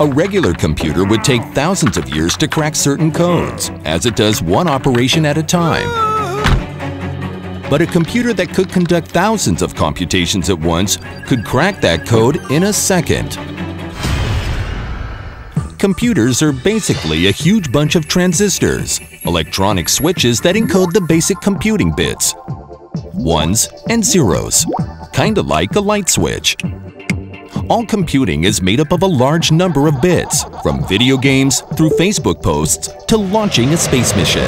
A regular computer would take thousands of years to crack certain codes, as it does one operation at a time. But a computer that could conduct thousands of computations at once could crack that code in a second. Computers are basically a huge bunch of transistors, electronic switches that encode the basic computing bits, ones and zeros, kinda like a light switch. All computing is made up of a large number of bits, from video games through Facebook posts to launching a space mission.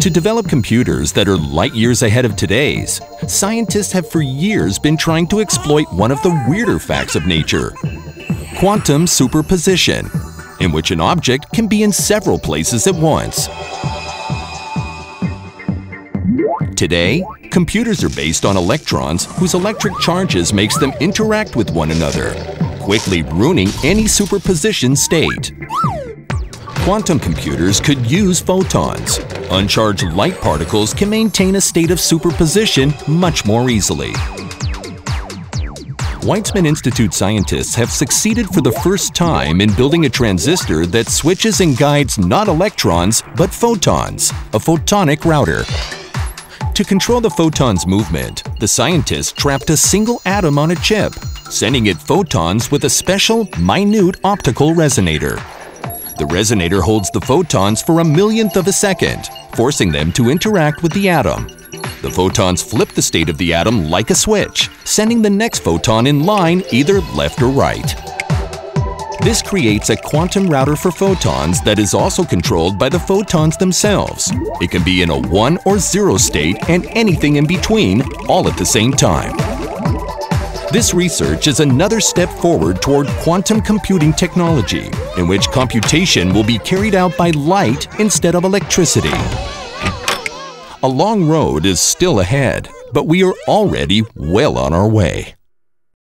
To develop computers that are light years ahead of today's, scientists have for years been trying to exploit one of the weirder facts of nature quantum superposition, in which an object can be in several places at once. Today, computers are based on electrons whose electric charges makes them interact with one another, quickly ruining any superposition state. Quantum computers could use photons. Uncharged light particles can maintain a state of superposition much more easily. Weizmann Institute scientists have succeeded for the first time in building a transistor that switches and guides not electrons, but photons, a photonic router. To control the photon's movement, the scientists trapped a single atom on a chip, sending it photons with a special, minute optical resonator. The resonator holds the photons for a millionth of a second, forcing them to interact with the atom. The photons flip the state of the atom like a switch, sending the next photon in line either left or right. This creates a quantum router for photons that is also controlled by the photons themselves. It can be in a 1 or 0 state and anything in between, all at the same time. This research is another step forward toward quantum computing technology, in which computation will be carried out by light instead of electricity. A long road is still ahead, but we are already well on our way.